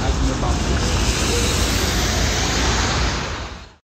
I can live about this.